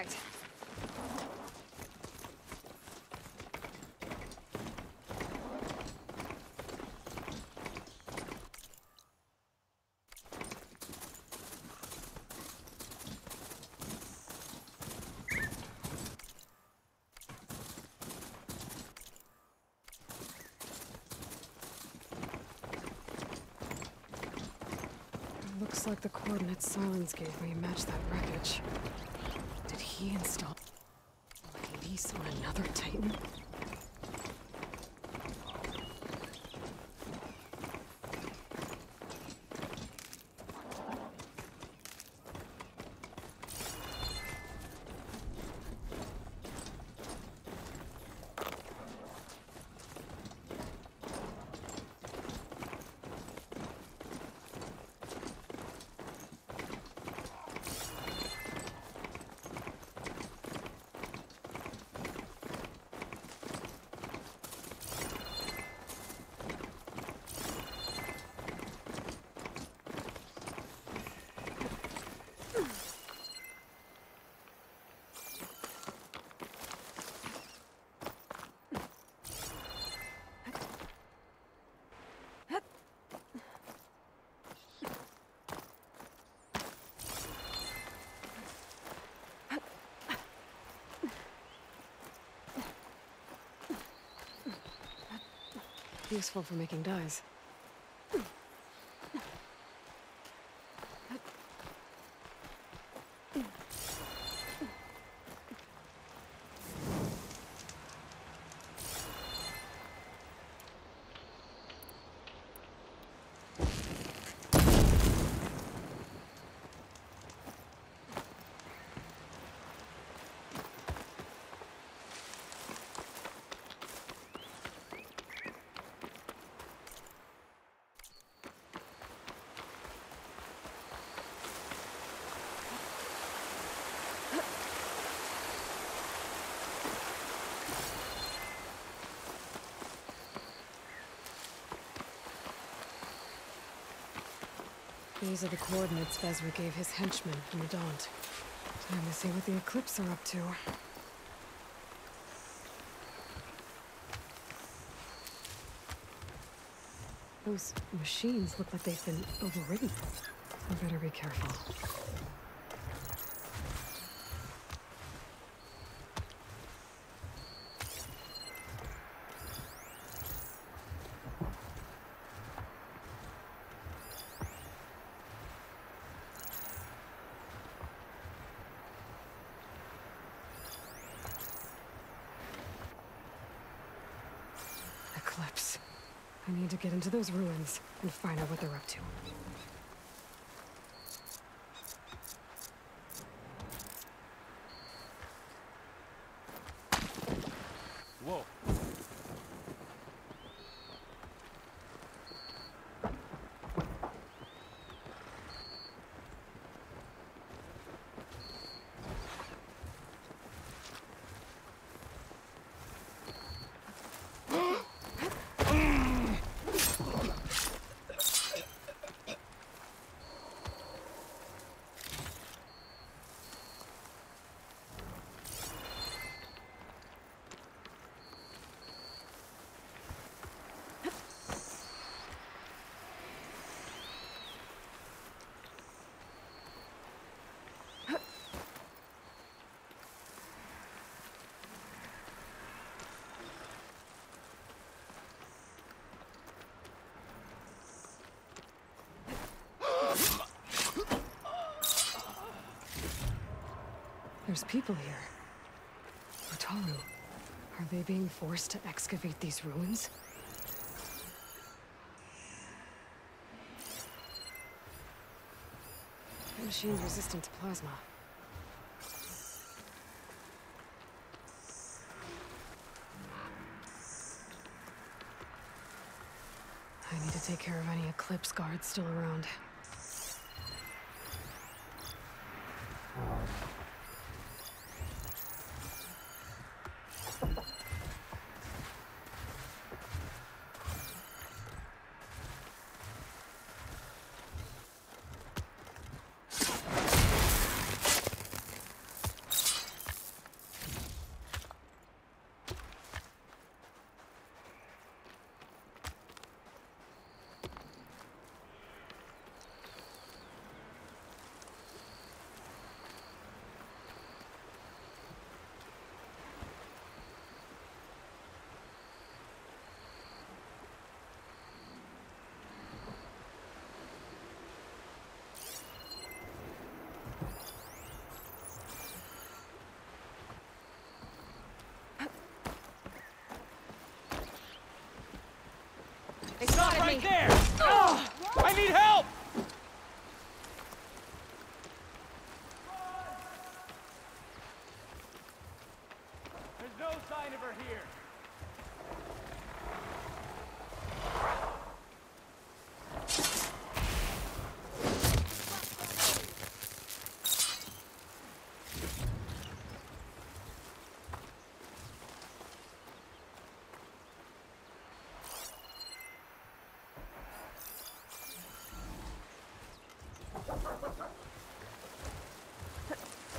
right. Looks like the coordinates Sylens gave me match that wreckage. He install a lease on another Titan? Useful for making dyes. These are the coordinates Vezreh gave his henchmen from the Daunt. Time to see what the Eclipse are up to. Those machines look like they've been overridden. I better be careful. Eclipse. I need those ruins and find out what they're up to. There's people here. Utaru. Are they being forced to excavate these ruins? The machine's resistant to plasma. I need to take care of any Eclipse guards still around. Right me. there! Ah! I need help! There's no sign of her here.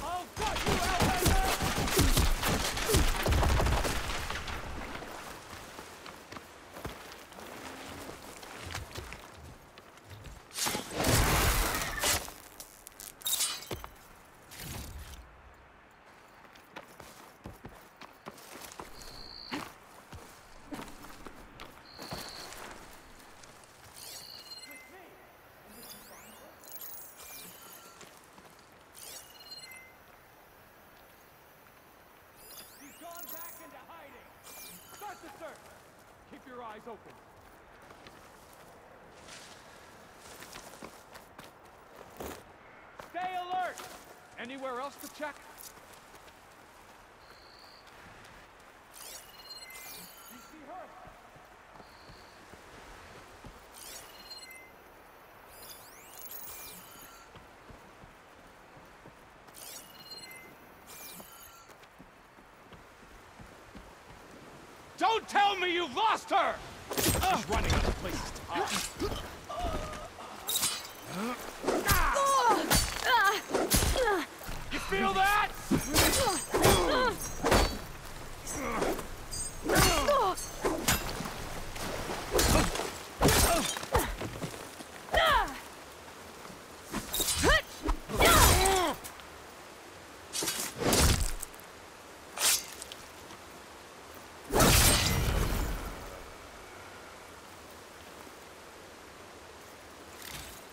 Oh, God, you Outlander! He's gone back into hiding. Start the search. Keep your eyes open. Stay alert. Anywhere else to check? You see her? Don't tell me you've lost her! She's running out of places to hide. You feel that?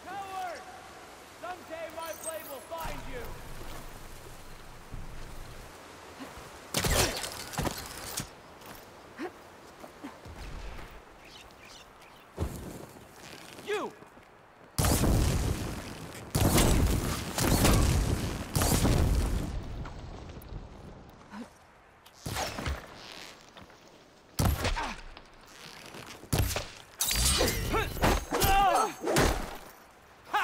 Coward! Someday my blade will find you! You! Ha!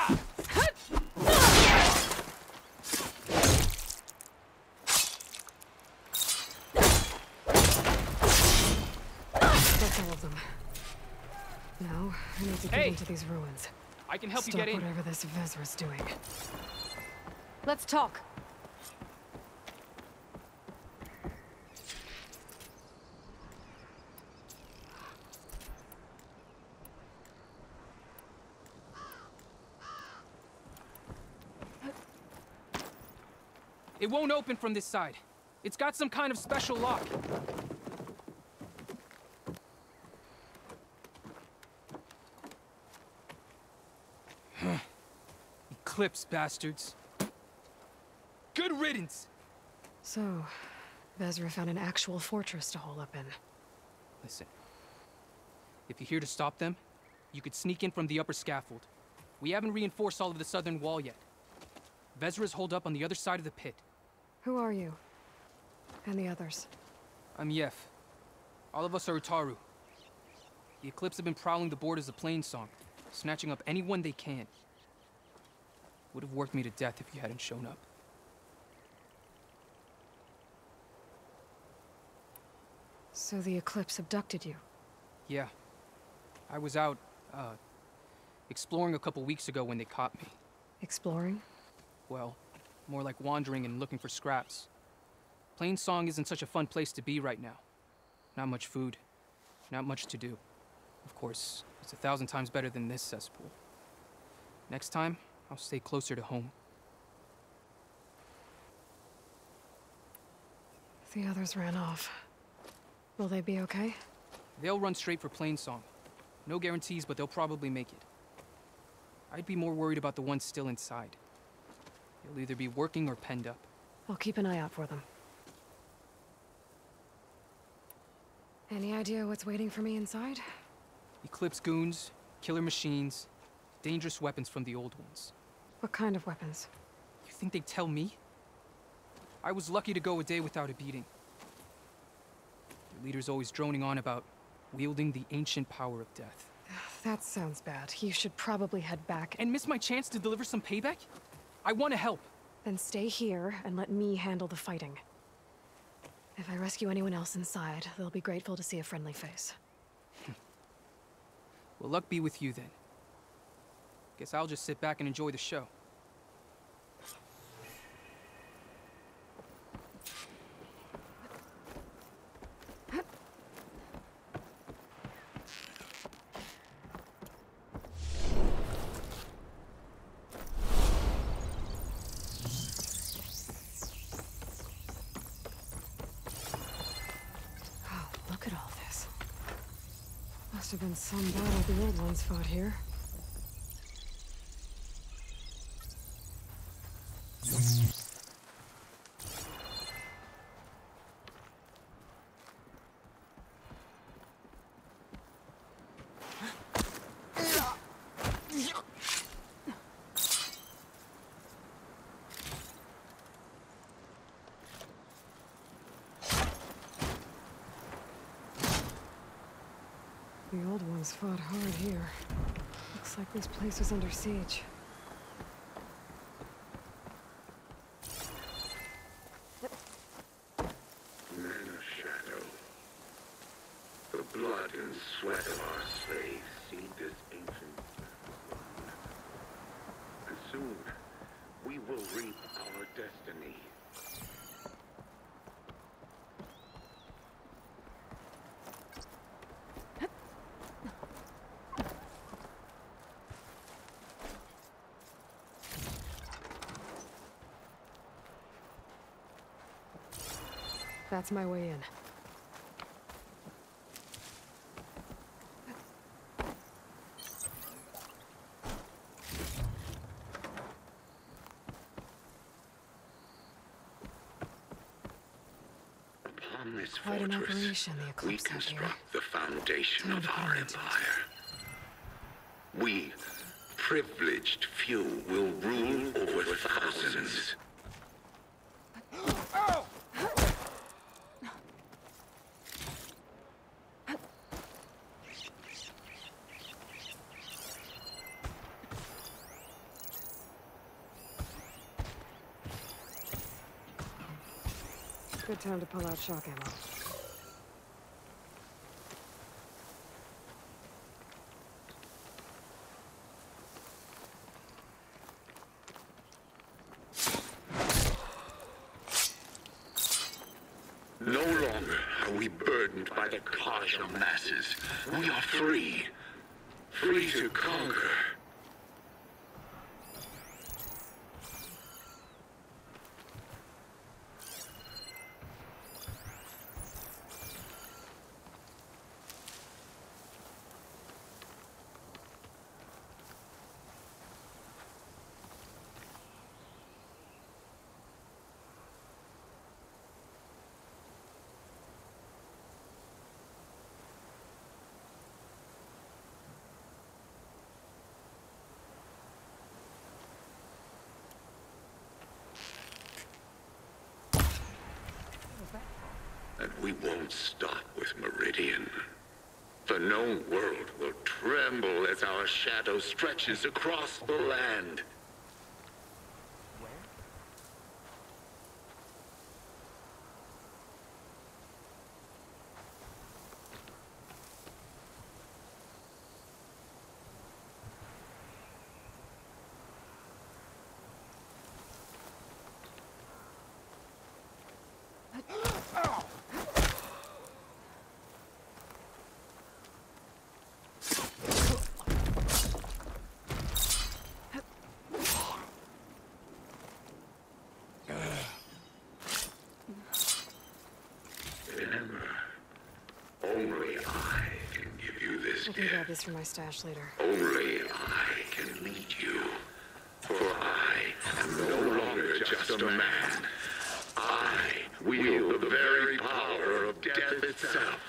That's all of them. Now, I need to get Hey! into these ruins. I can help you get in. whatever this Vezreh's doing. Let's talk. It won't open from this side. It's got some kind of special lock. Eclipse bastards. Good riddance! So, Vezreh found an actual fortress to hole up in. Listen. If you're here to stop them, you could sneak in from the upper scaffold. We haven't reinforced all of the southern wall yet. Vezreh's holed up on the other side of the pit. Who are you? And the others? I'm Yef. All of us are Utaru. The Eclipse have been prowling the borders of Plainsong, snatching up anyone they can. Would have worked me to death if you hadn't shown up. So the Eclipse abducted you? Yeah. I was out, uh, exploring a couple weeks ago when they caught me. Exploring? Well, more like wandering and looking for scraps. Plainsong isn't such a fun place to be right now. Not much food, not much to do. Of course, it's a thousand times better than this cesspool. Next time, I'll stay closer to home. The others ran off. Will they be okay? They'll run straight for Plainsong. No guarantees, but they'll probably make it. I'd be more worried about the ones still inside. They'll either be working or penned up. I'll keep an eye out for them. Any idea what's waiting for me inside? Eclipse goons, killer machines, dangerous weapons from the old ones. What kind of weapons? You think they'd tell me? I was lucky to go a day without a beating. Your leader's always droning on about wielding the ancient power of death. That sounds bad. You should probably head back. And miss my chance to deliver some payback? I want to help. Then stay here and let me handle the fighting. If I rescue anyone else inside, they'll be grateful to see a friendly face. Well, luck be with you then. Guess I'll just sit back and enjoy the show. Oh, look at all this. Must have been some battle the old ones fought here. The old ones fought hard here. Looks like this place was under siege. Men of shadow. The blood and sweat of our slaves seed this ancient blood. And soon, we will reap our destiny. That's my way in. Upon this fortress, we Eclipse had here. construct the foundation of our an end to it. empire. We, privileged few, will rule over thousands. Good time to pull out shock ammo. No longer are we burdened by the carnage of masses. We are free. Free to conquer. And we won't stop with Meridian. The known world will tremble as our shadow stretches across the land. Remember, only I can give you this I can grab this for my stash later. Only I can lead you. For I am no longer just a man. I wield the very power of death itself.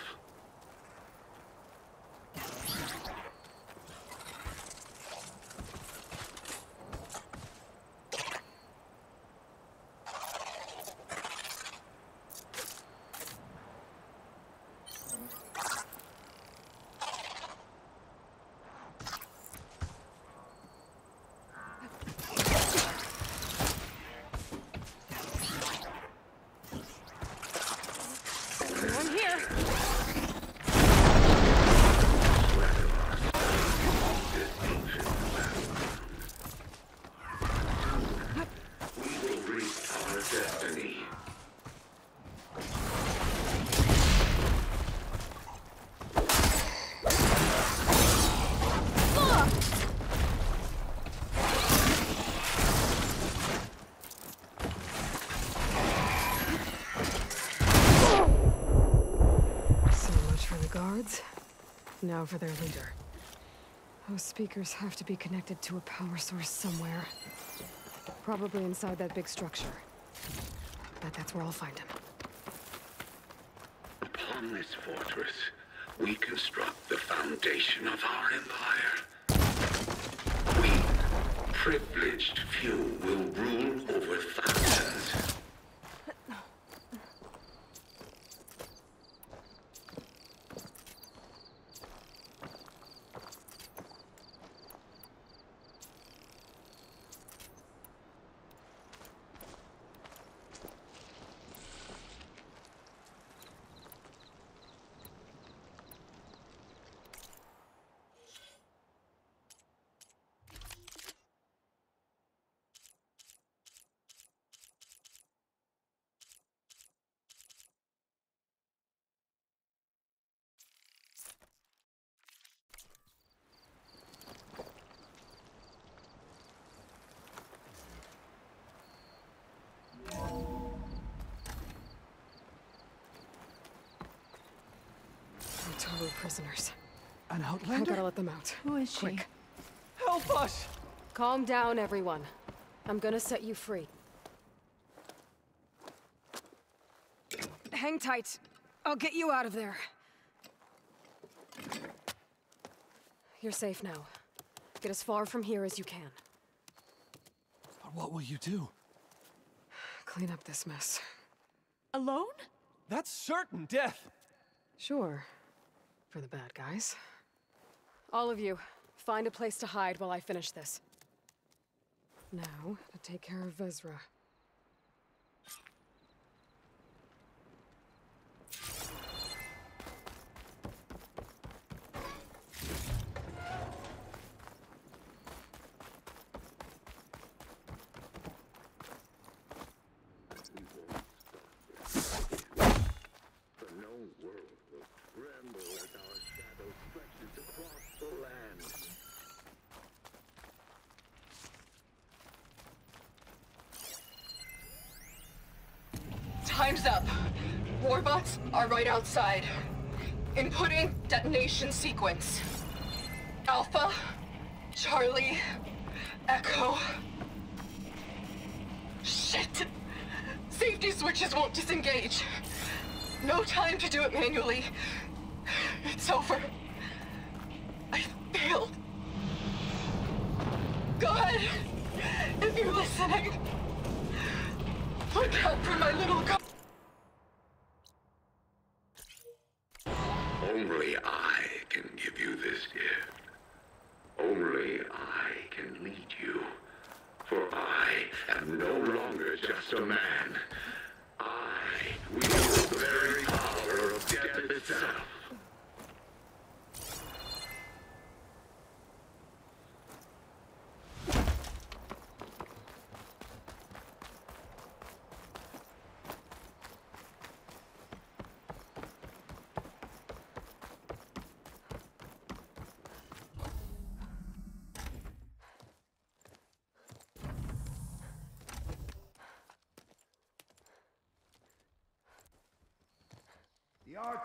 Now for their leader. Those speakers have to be connected to a power source somewhere. Probably inside that big structure. Bet that's where I'll find him. Upon this fortress, we construct the foundation of our empire. We, privileged few, will rule over thousands. An I outlander? gotta let them out. Who is she? Quick. Help us! Calm down, everyone. I'm gonna set you free. Hang tight. I'll get you out of there. You're safe now. Get as far from here as you can. But what will you do? Clean up this mess. Alone? That's certain death! Sure. For the bad guys. All of you, find a place to hide while I finish this. Now, to take care of Vezreh. The known world will tremble as our shadow stretches across the land. Time's up. Warbots are right outside. Inputting detonation sequence. Alpha, Charlie, Echo. Shit! Safety switches won't disengage. No time to do it manually. It's over. I failed. Go ahead, if you're listening. Look out for my little girl. Only I can give you this gift. Only I can lead you. For I am no longer just a man. I wield the very power of death itself.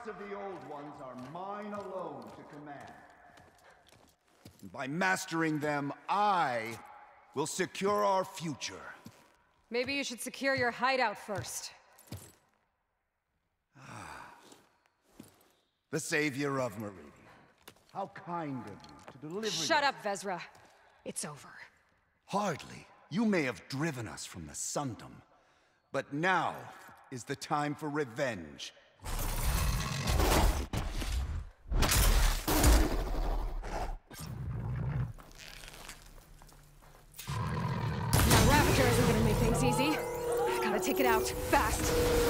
Of the old ones are mine alone to command. And by mastering them, I will secure our future. Maybe you should secure your hideout first. Ah, the savior of Meridian. How kind of you to deliver Shut up, Vezreh. It's over. Hardly. You may have driven us from the Sundom. But now is the time for revenge. It out, fast.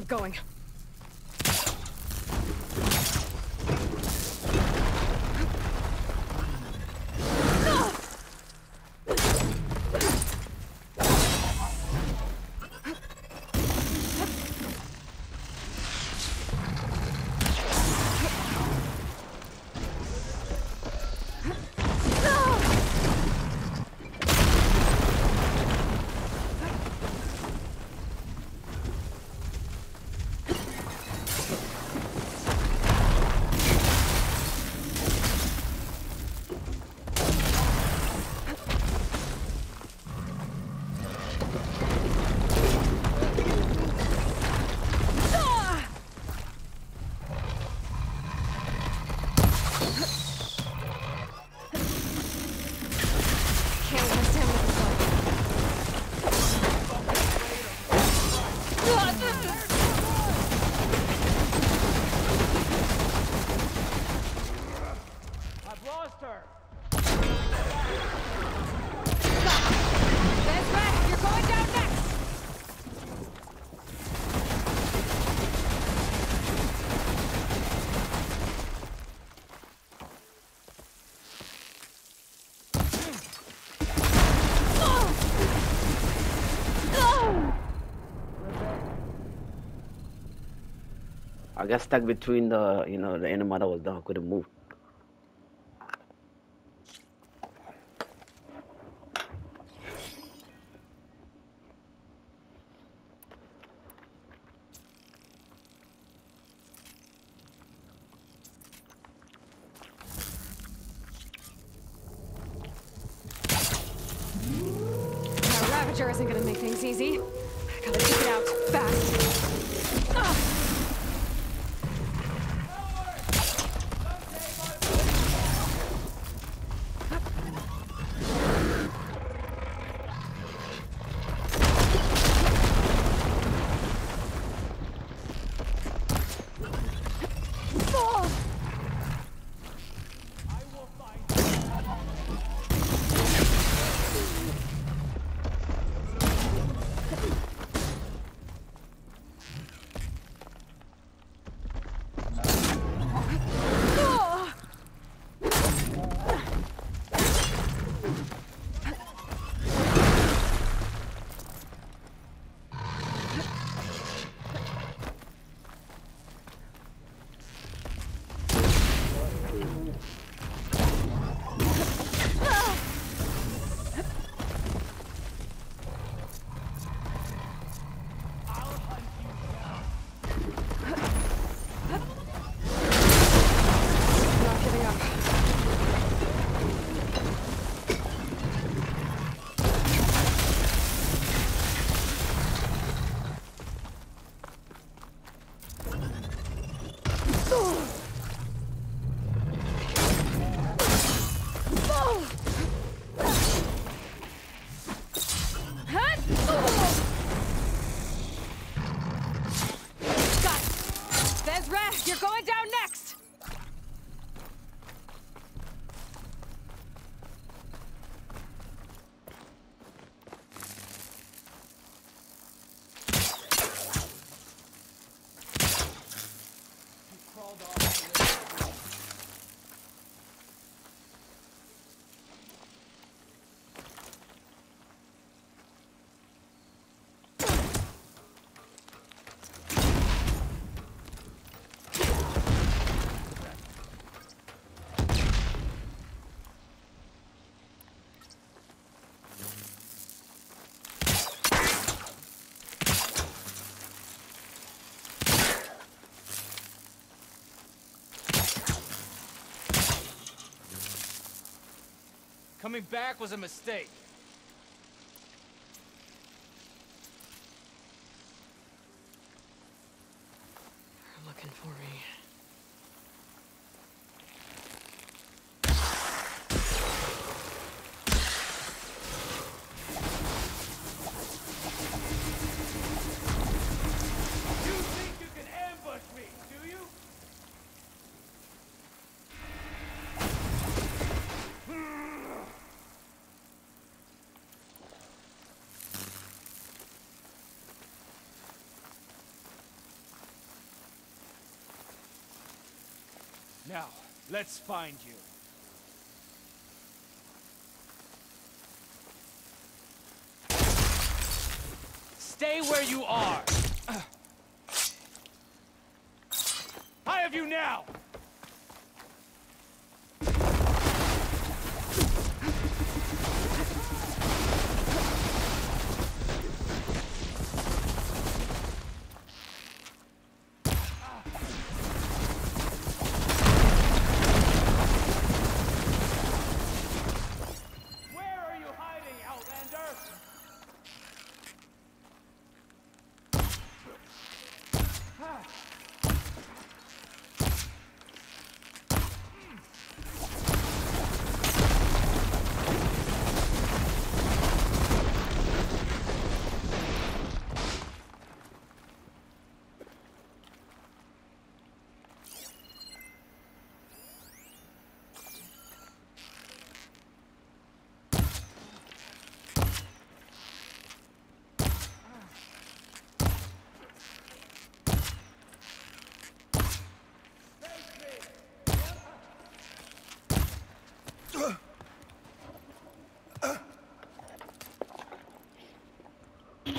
keep going. I got stuck between the, you know, the animal that was down. I couldn't move. Coming back was a mistake. Now, let's find you. Stay where you are! I have you now! Where are you hiding, Outlander?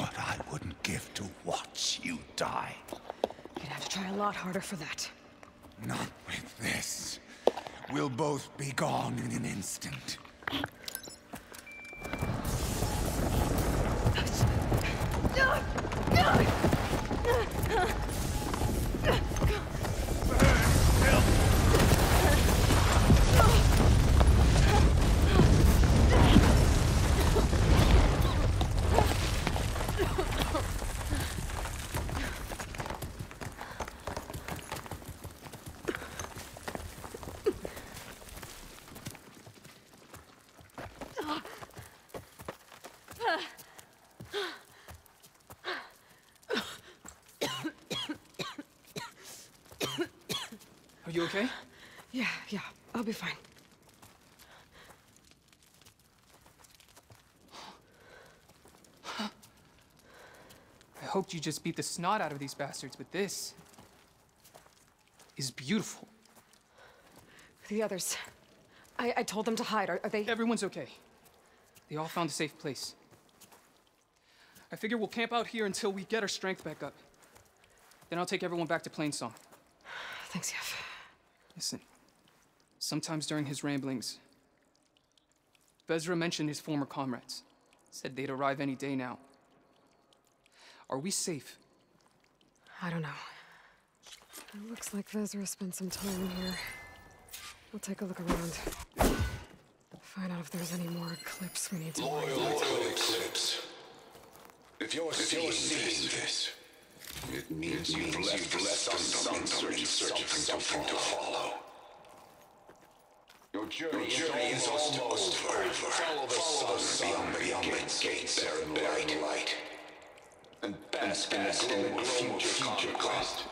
What I wouldn't give to watch you die. You'd have to try a lot harder for that. Not with this. We'll both be gone in an instant. You okay? Yeah, yeah, I'll be fine. I hoped you just beat the snot out of these bastards, but this is beautiful. The others. I, I told them to hide. Are, are they? Everyone's okay. They all found a safe place. I figure we'll camp out here until we get our strength back up. Then I'll take everyone back to Plainsong. Thanks, Yef. Listen, sometimes during his ramblings, Vezreh mentioned his former comrades. Said they'd arrive any day now. Are we safe? I don't know. It looks like Vezreh spent some time here. We'll take a look around. Find out if there's any more clips we need to worry Loyal about. Eclipse. If you're, seeing, this, it means you've left, left something in search of something to follow. Your journey, is almost over. Follow the sun beyond the gates there in bright light. And bask in the glow of future conquest.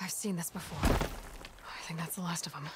I've seen this before. I think that's the last of them.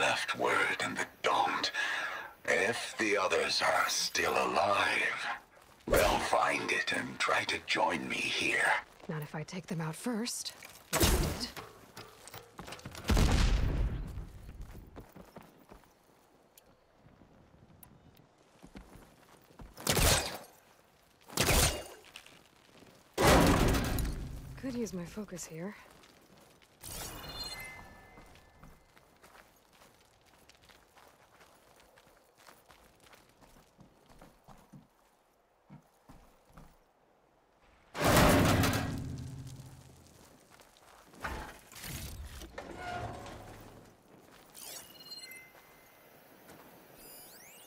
Left word in the Daunt. If the others are still alive, they'll find it and try to join me here. Not if I take them out first. Could use my focus here.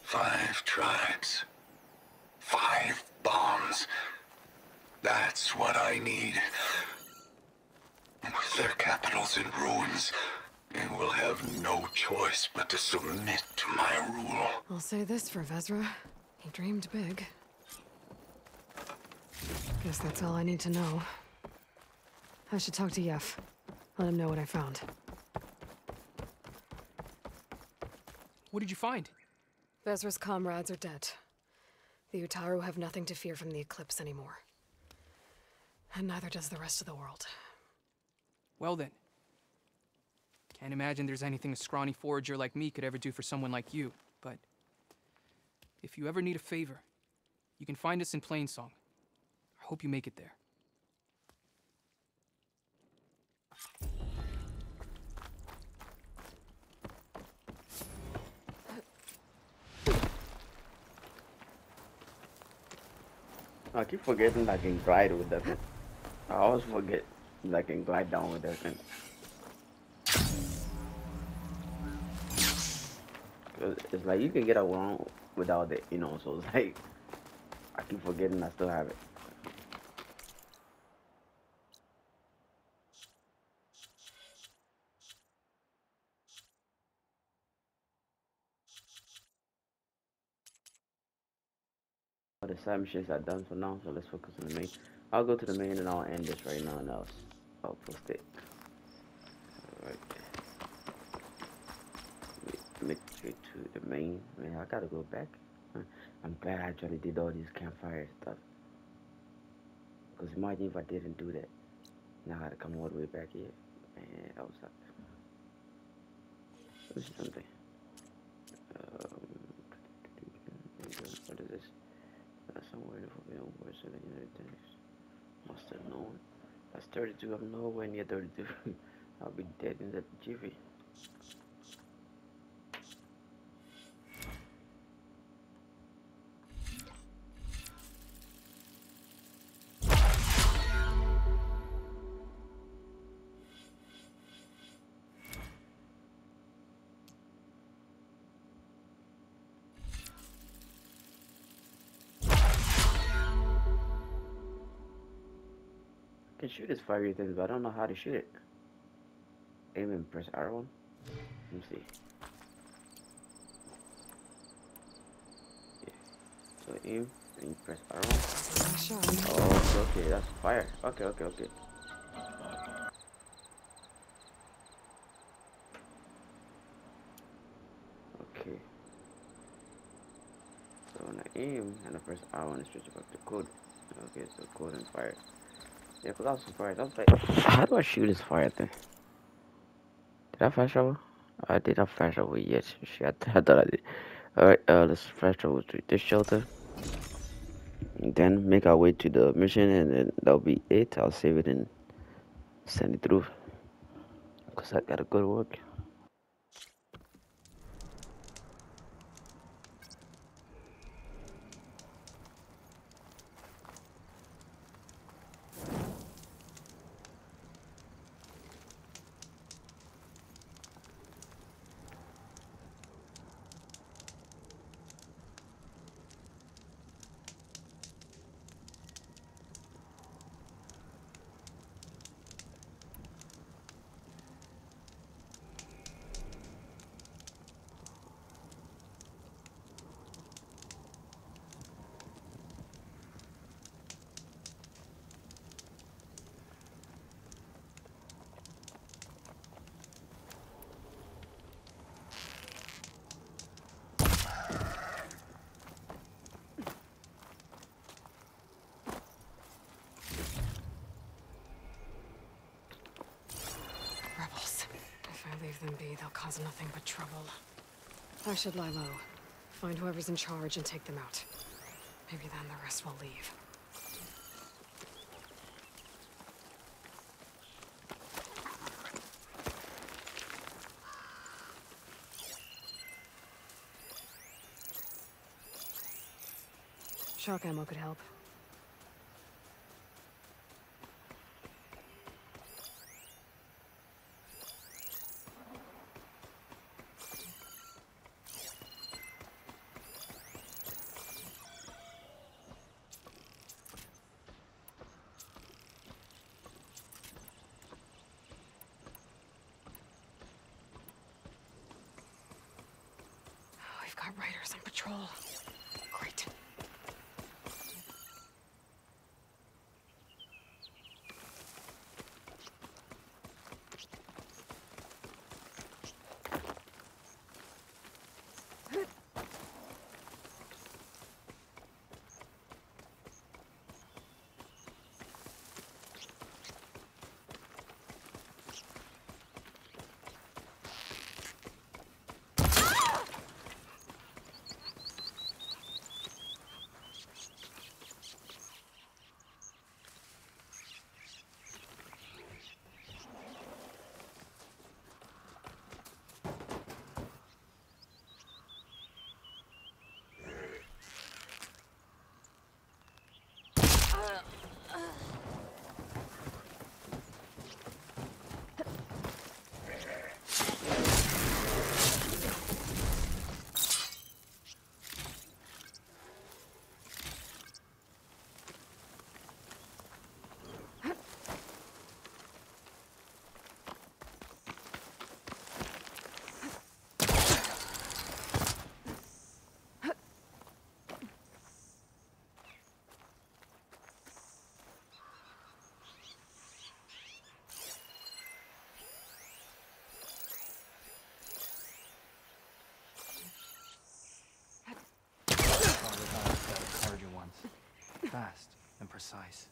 Five tribes. Five bombs. That's what I need. With their capitals in ruins, and will have no choice but to submit to my rule. I'll say this for Vezreh. He dreamed big. Guess that's all I need to know. I should talk to Yef. Let him know what I found. What did you find? Vezreh's comrades are dead. The Utaru have nothing to fear from the Eclipse anymore. And neither does the rest of the world. Well then. Can't imagine there's anything a scrawny forager like me could ever do for someone like you, if you ever need a favor, you can find us in Plainsong. I hope you make it there. I keep forgetting I can glide with that thing. I always forget that I can glide down with that thing. It's like you can get around without it, you know, so it's like I keep forgetting I still have it. The side missions are done for now, so let's focus on the main. I'll go to the main and I'll end this right now and I'll, I'll post it. Alright. Make it to the main. Man, I gotta go back. I'm glad I actually did all these campfire stuff. Because imagine if I didn't do that. Now I gotta come all the way back here. Man, that was suck. This is something. Um, what is this? That's somewhere for than the United States. Must have known. That's 32. I'm nowhere near 32. I'll be dead in that jiffy. Shoot this fiery thing, but I don't know how to shoot it. Aim and press R1. Let me see. Yeah. So aim and press R1. Oh, okay, that's fire. Okay, okay, okay. Okay. So when I aim and I press R1, it switches back to code. Okay, so code and fire. Yeah, how do I shoot this fire thing? Did I flash over? I did not flash over yet. Shit, I, I thought I did. Alright, uh, let's flash over to this shelter. And then make our way to the mission, and then that'll be it. I'll save it and send it through. Because I gotta go to work. Rebels. If I leave them be, they'll cause nothing but trouble. I should lie low. Find whoever's in charge and take them out. Maybe then the rest will leave. Shock ammo could help. Fast and precise.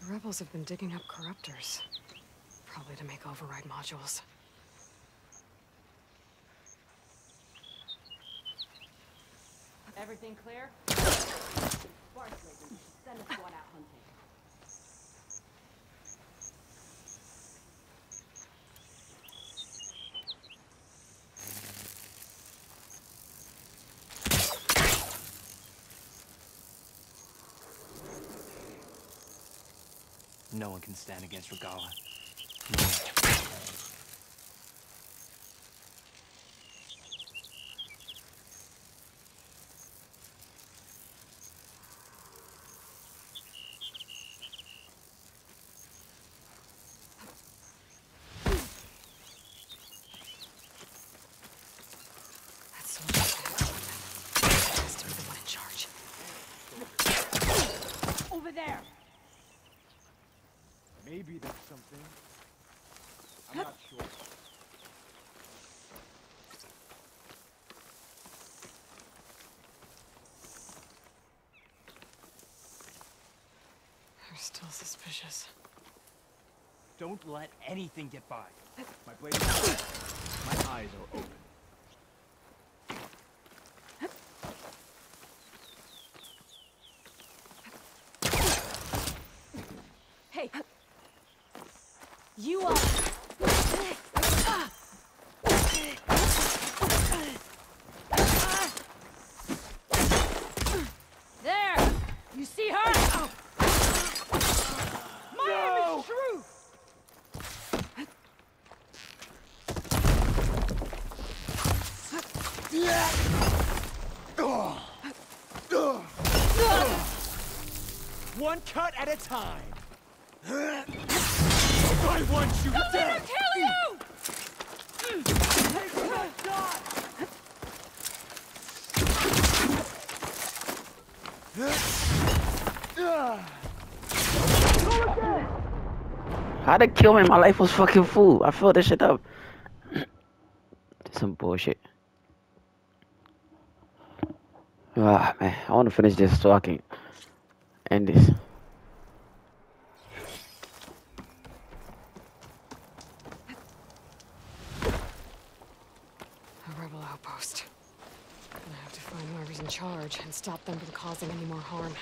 The rebels have been digging up corruptors. Probably to make override modules. Everything clear? Sparse send a squad out hunting. No one can stand against Regala. No one. That soldier's gonna kill them. He has to be the one in charge. Over there! Maybe there's something. I'm not sure. They're still suspicious. Don't let anything get by. My blade is My eyes are open. Hey! You are... There! You see her? My aim is true! One cut at a time. I want you Don't let dead. her kill you! Take. How'd it kill me? My life was fucking full. I filled this shit up. Some bullshit. Ah, man. I want to finish this so I can end this. A rebel outpost. Gonna have to find whoever's in charge and stop them from causing any more harm.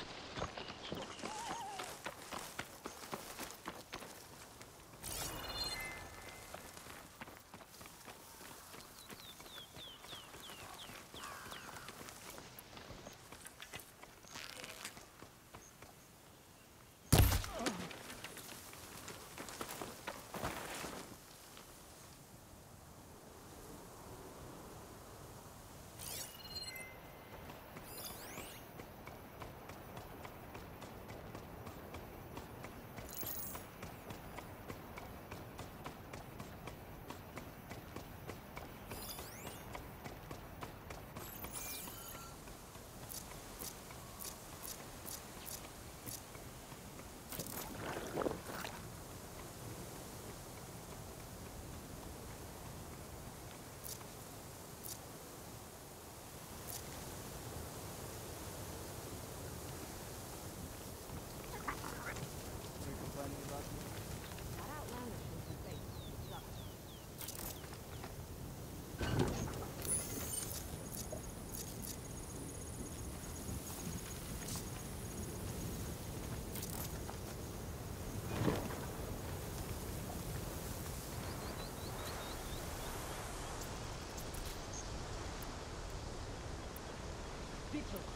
picture.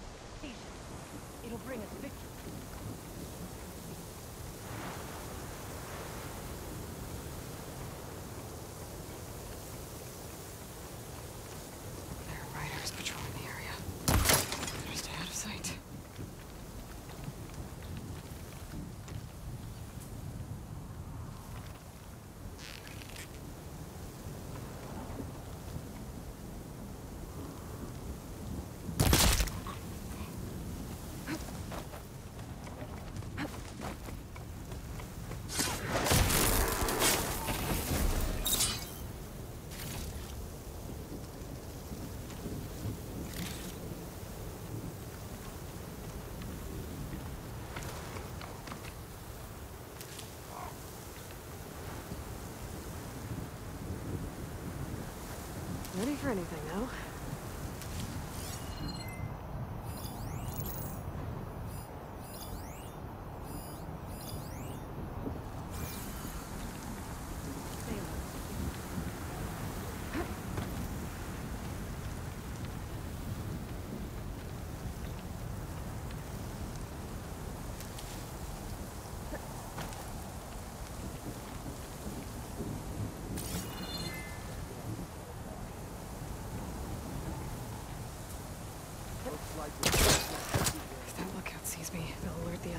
anything, though.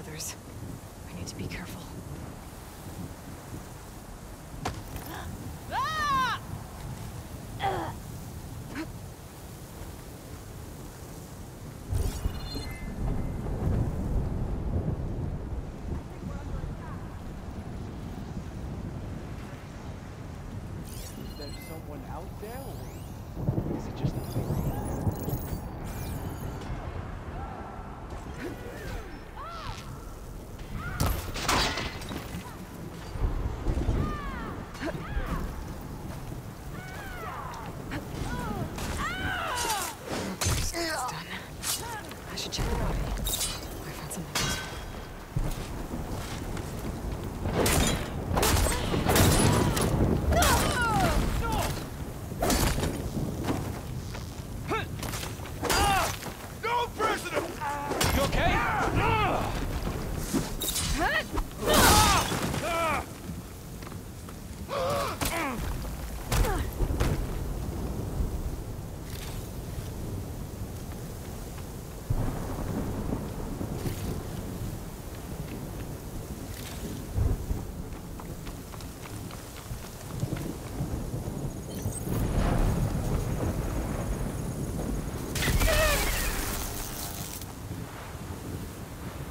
others. I need to be careful. There's someone out there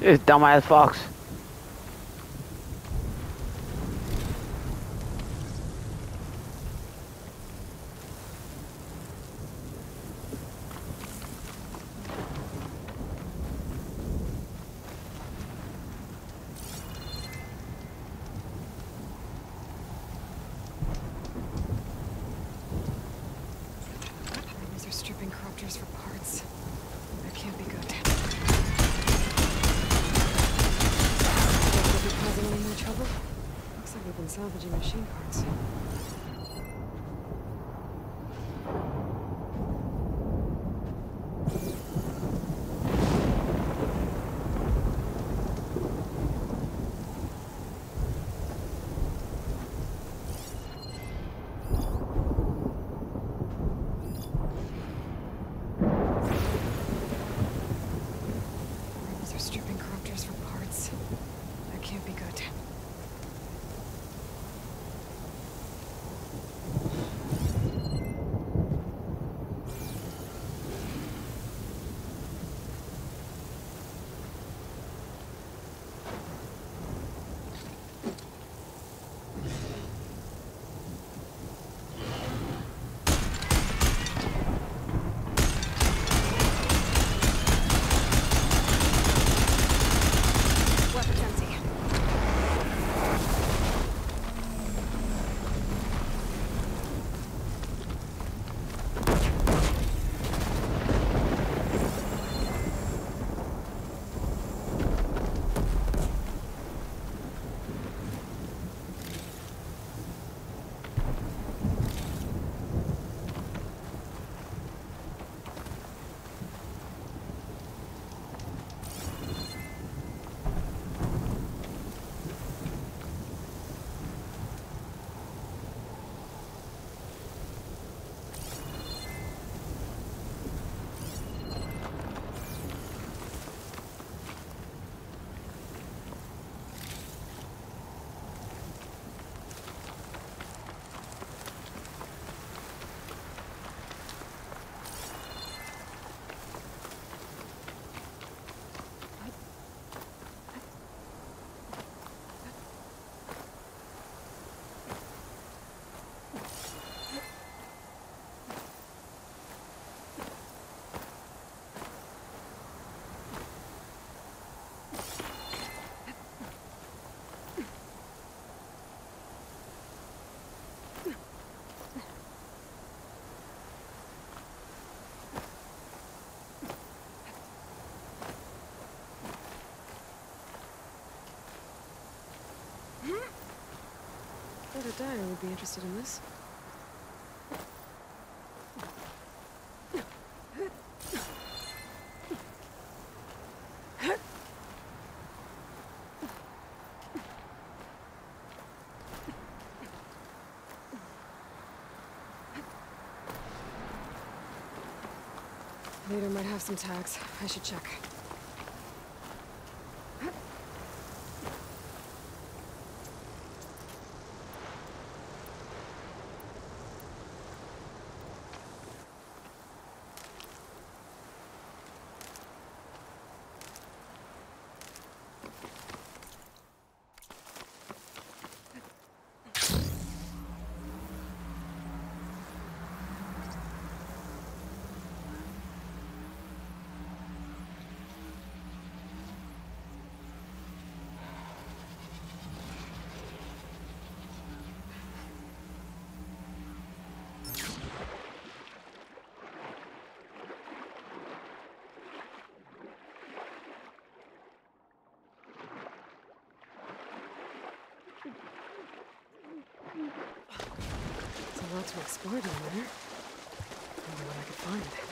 You dumbass fox. Thought a dyer would be interested in this. Leader might have some tags. I should check. There's a to explore there. Wonder what I could find.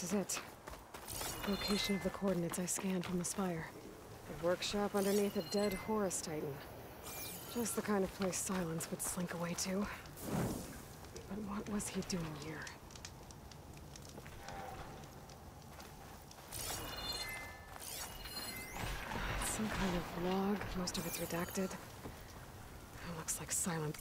This is it. Location of the coordinates I scanned from the spire. A workshop underneath a dead Horus Titan. Just the kind of place Sylens would slink away to. But what was he doing here? Some kind of log, most of it's redacted. It looks like Sylens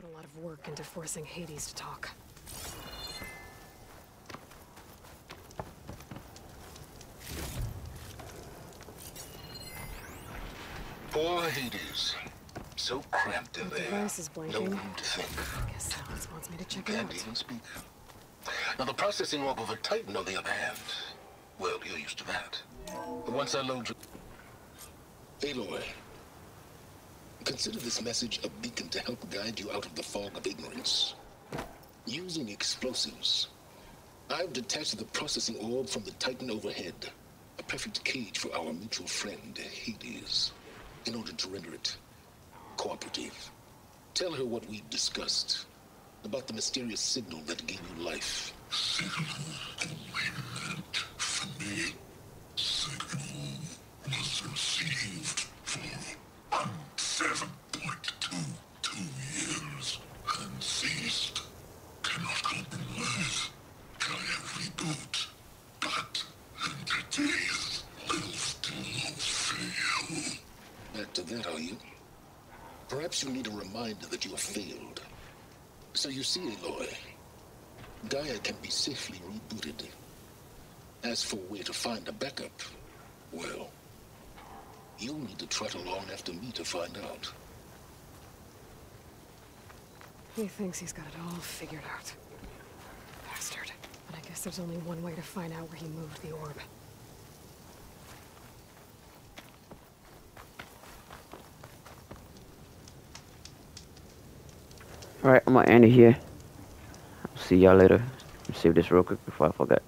put a lot of work into forcing Hades to talk. Poor Hades. So cramped in The there. device is No room to think. I guess Sylens wants me to check it Can't out. even speak. Now, the processing orb of a Titan, on the other hand, well, you're used to that. Once I load you... Aloy, consider this message a beacon to help guide you out of the fog of ignorance. Using explosives, I've detached the processing orb from the Titan overhead. A perfect cage for our mutual friend, Hades, in order to render it cooperative. Tell her what we've discussed about the mysterious signal that gave you life. Signal for me. Signal was received for Seven point two two years unceased. Cannot compromise. Gaia reboot. But entities will still fail. Back to that, are you? Perhaps you need a reminder that you have failed. So you see, Aloy, Gaia can be safely rebooted. As for where to find a backup, well, you'll need to trot along after me to find out. He thinks he's got it all figured out. Bastard. But I guess there's only one way to find out where he moved the orb. Alright, I'm gonna end it here. I'll see y'all later. Save this real quick before I forget.